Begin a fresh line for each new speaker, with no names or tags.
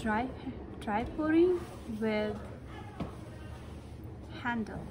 dry dry pouring with handle.